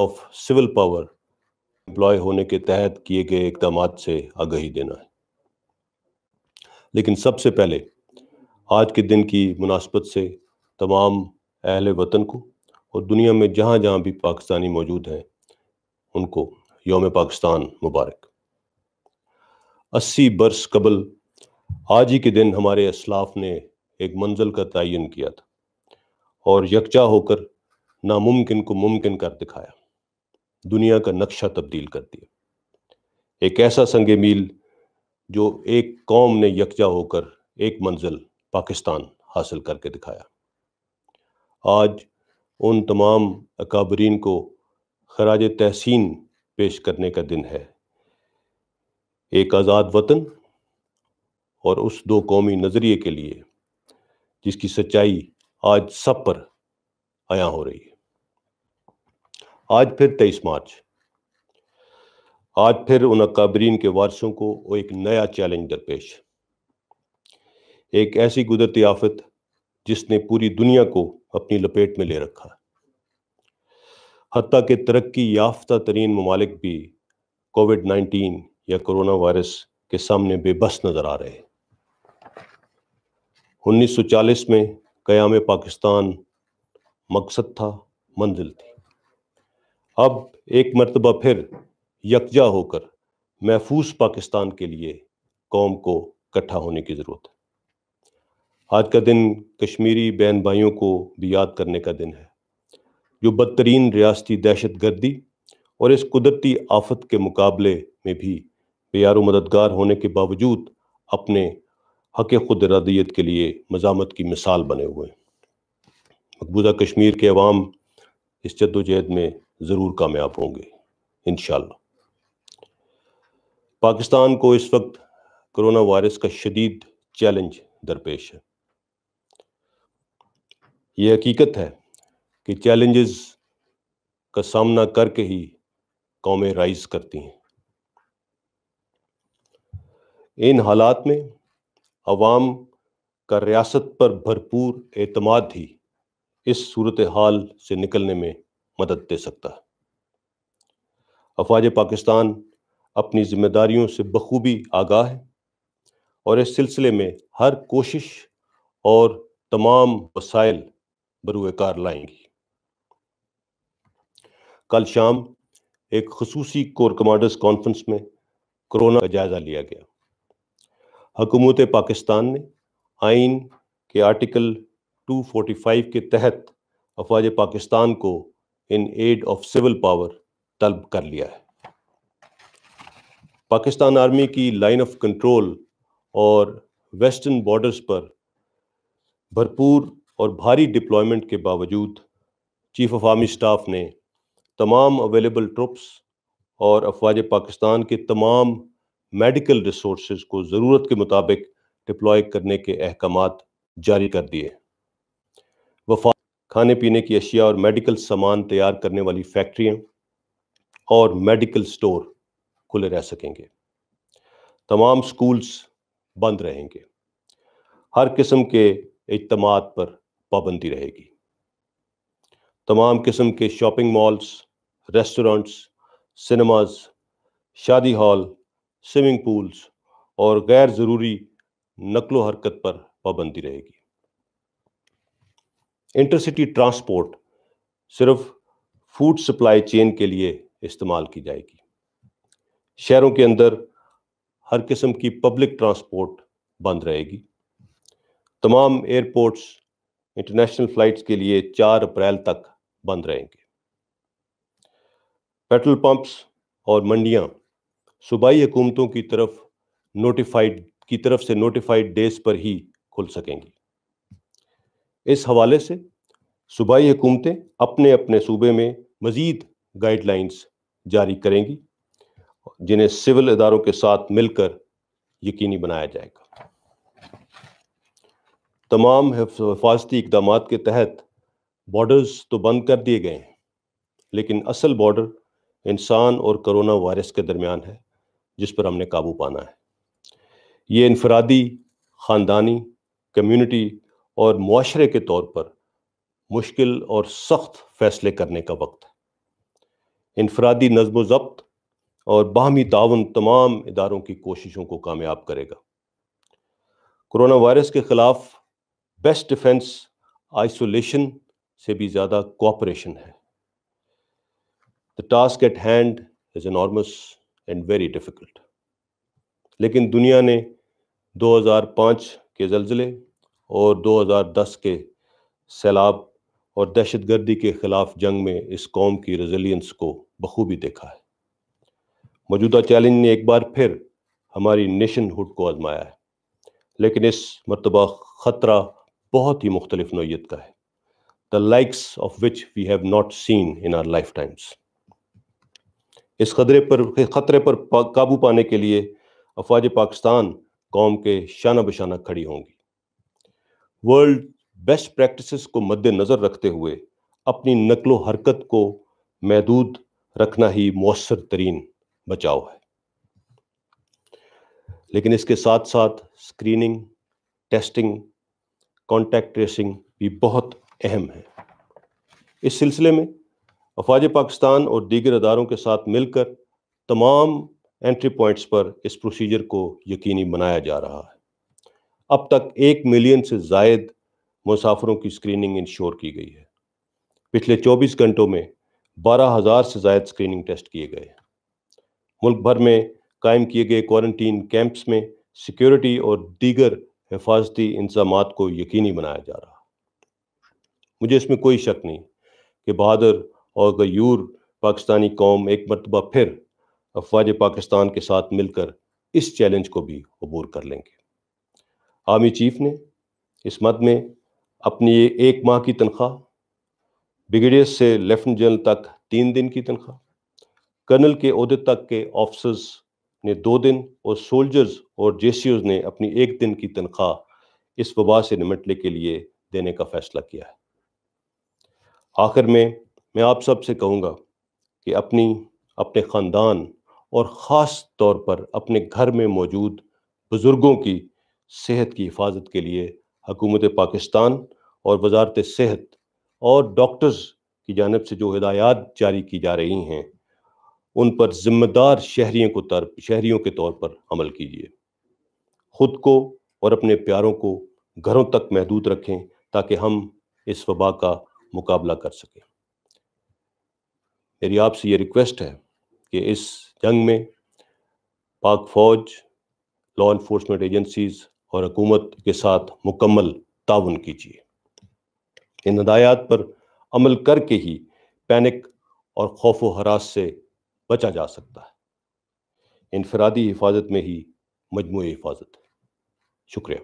Of civil power employee ہونے کے تحت کیے گئے اقدامات سے آگہی دینا ہے۔ لیکن سب سے پہلے آج کے دن کی مناسبت سے تمام اہل وطن کو اور دنیا میں جہاں جہاں بھی پاکستانی موجود ہیں، ان کو یوم پاکستان مبارک۔ اسی برس قبل آج ہی کے دن ہمارے اسلاف نے ایک منزل کا تعین کیا تھا اور یکجا ہو کر ناممکن کو ممکن کر دکھایا۔ دنیا کا نقشہ تبدیل کر دیا ایک ایسا سنگ میل جو ایک قوم نے یکجا ہو کر ایک منزل پاکستان حاصل کر کے دکھایا۔ آج ان تمام اکابرین کو خراج تحسین پیش کرنے کا دن ہے۔ ایک آزاد وطن اور اس دو قومی نظریے کے لیے جس کی سچائی آج سب پر عیاں ہو رہی ہے۔ آج پھر تیئیس مارچ۔ آج پھر ان اکابرین کے وارثوں کو وہ ایک نیا چیلنج درپیش۔ ایک ایسی قدرتی آفت جس نے پوری دنیا کو اپنی لپیٹ میں لے رکھا۔ حتیٰ کہ ترقی یافتہ ترین ممالک بھی کووڈ نائنٹین یا کرونا وائرس کے سامنے بے بس نظر آ رہے۔ انیس سو چالیس میں قیام پاکستان مقصد تھا، منزل تھی۔ اب ایک مرتبہ پھر یکجا ہو کر محفوظ پاکستان کے لیے قوم کو کٹھا ہونے کی ضرورت ہے۔ آج کا دن کشمیری بہن بھائیوں کو بھی یاد کرنے کا دن ہے۔ جو بدترین ریاستی دہشت گردی اور اس قدرتی آفت کے مقابلے میں بھی بیار و مددگار ہونے کے باوجود اپنے حق خود ارادیت کے لیے مزامت کی مثال بنے ہوئے ہیں۔ مقبوضہ کشمیر کے عوام اس جد و جہد میں ضرور کامیاب ہوں گے، انشاءاللہ۔ پاکستان کو اس وقت کرونا وائرس کا شدید چیلنج درپیش ہے۔ یہ حقیقت ہے کہ چیلنجز کا سامنا کر کے ہی قومیں رائز کرتی ہیں۔ ان حالات میں عوام کا ریاست پر بھرپور اعتماد ہی اس صورتحال سے نکلنے میں مدد دے سکتا ہے۔ افواج پاکستان اپنی ذمہ داریوں سے بخوبی آگاہ ہے اور اس سلسلے میں ہر کوشش اور تمام وسائل بروئے کار لائیں گی۔ کل شام ایک خصوصی کور کمانڈرز کانفرنس میں کرونا کا جائزہ لیا گیا۔ حکومت پاکستان نے آئین کے آرٹیکل 245 کے تحت افواج پاکستان کو in aid of civil power طلب کر لیا ہے پاکستان آرمی کی لائن آف کنٹرول اور ویسٹرن بارڈرز پر بھرپور اور بھاری ڈپلائمنٹ کے باوجود چیف آف آرمی سٹاف نے تمام اویلیبل ٹروپس اور افواج پاکستان کے تمام میڈیکل ریسورسز کو ضرورت کے مطابق ڈپلائی کرنے کے احکامات جاری کر دیے۔ وفا کھانے پینے کی اشیاء اور میڈیکل سامان تیار کرنے والی فیکٹریاں اور میڈیکل سٹور کھلے رہ سکیں گے۔ تمام سکولز بند رہیں گے۔ ہر قسم کے اجتماعات پر پابندی رہے گی۔ تمام قسم کے شاپنگ مالز ریسٹورنٹس سنیماز، شادی ہال، سوئمنگ پولز اور غیر ضروری نقل و حرکت پر پابندی رہے گی۔ انٹرسٹی ٹرانسپورٹ صرف فوڈ سپلائی چین کے لیے استعمال کی جائے گی۔ شہروں کے اندر ہر قسم کی پبلک ٹرانسپورٹ بند رہے گی۔ تمام ایئرپورٹس انٹرنیشنل فلائٹس کے لیے چار اپریل تک بند رہیں گے۔ پیٹرول پمپس اور منڈیاں صوبائی حکومتوں کی طرف نوٹیفائڈ کی طرف سے نوٹیفائڈ ڈیز پر ہی کھل سکیں گی۔ اس حوالے سے صوبائی حکومتیں اپنے اپنے صوبے میں مزید گائیڈ لائنز جاری کریں گی، جنہیں سول اداروں کے ساتھ مل کر یقینی بنایا جائے گا۔ تمام حفاظتی اقدامات کے تحت بارڈرز تو بند کر دیے گئے ہیں، لیکن اصل بارڈر انسان اور کرونا وائرس کے درمیان ہے، جس پر ہم نے قابو پانا ہے۔ یہ انفرادی، خاندانی کمیونٹی اور معاشرے کے طور پر مشکل اور سخت فیصلے کرنے کا وقت۔ ہے انفرادی نظم و ضبط اور باہمی تعاون تمام اداروں کی کوششوں کو کامیاب کرے گا۔ کرونا وائرس کے خلاف بیسٹ ڈیفنس آئسولیشن سے بھی زیادہ کوآپریشن ہے۔ The task at hand is enormous and very difficult لیکن دنیا نے دو ہزار پانچ کے زلزلے اور دو ہزار دس کے سیلاب اور دہشت گردی کے خلاف جنگ میں اس قوم کی ریزیلینس کو بخوبی دیکھا ہے۔ موجودہ چیلنج نے ایک بار پھر ہماری نیشن ہوڈ کو آزمایا ہے، لیکن اس مرتبہ خطرہ بہت ہی مختلف نوعیت کا ہے the likes of which we have not seen in our lifetimes اس خطرے پر خطرے پر قابو پانے کے لیے افواج پاکستان قوم کے شانہ بشانہ کھڑی ہوں گی۔ ورلڈ بیسٹ پریکٹسز کو مد نظر رکھتے ہوئے اپنی نقل و حرکت کو محدود رکھنا ہی مؤثر ترین بچاؤ ہے۔ لیکن اس کے ساتھ ساتھ اسکریننگ ٹیسٹنگ کانٹیکٹ ٹریسنگ بھی بہت اہم ہے اس سلسلے میں افواج پاکستان اور دیگر اداروں کے ساتھ مل کر تمام انٹری پوائنٹس پر اس پروسیجر کو یقینی بنایا جا رہا ہے۔ اب تک ایک ملین سے زائد مسافروں کی اسکریننگ انشور کی گئی ہے۔ پچھلے چوبیس گھنٹوں میں بارہ ہزار سے زائد اسکریننگ ٹیسٹ کیے گئے ملک بھر میں قائم کیے گئے کوارنٹین کیمپس میں سیکیورٹی اور دیگر حفاظتی انتظامات کو یقینی بنایا جا رہا۔ مجھے اس میں کوئی شک نہیں کہ بہادر اور غیور پاکستانی قوم ایک مرتبہ پھر افواج پاکستان کے ساتھ مل کر اس چیلنج کو بھی عبور کر لیں گے۔ آرمی چیف نے اس مد میں اپنی ایک ماہ کی تنخواہ بگیڈیس سے لیفٹنٹ جنرل تک تین دن کی تنخواہ، کرنل کے عہدے تک کے آفسرز نے دو دن اور سولجرز اور جیسیوز نے اپنی ایک دن کی تنخواہ اس وبا سے نمٹنے کے لیے دینے کا فیصلہ کیا ہے۔ آخر میں میں آپ سب سے کہوں گا کہ اپنی، اپنے خاندان اور خاص طور پر اپنے گھر میں موجود بزرگوں کی صحت کی حفاظت کے لیے حکومت پاکستان اور وزارت صحت اور ڈاکٹرز کی جانب سے جو ہدایات جاری کی جا رہی ہیں، ان پر ذمہ دار شہریوں کو طور شہریوں کے طور پر عمل کیجیے۔ خود کو اور اپنے پیاروں کو گھروں تک محدود رکھیں تاکہ ہم اس وبا کا مقابلہ کر سکیں۔ میری آپ سے یہ ریکویسٹ ہے کہ اس جنگ میں پاک فوج لا انفورسمنٹ ایجنسیز اور حکومت کے ساتھ مکمل تعاون کیجیے۔ ان ہدایات پر عمل کر کے ہی پینک اور خوف و حراس سے بچا جا سکتا ہے۔ انفرادی حفاظت میں ہی مجموعی حفاظت۔ شکریہ۔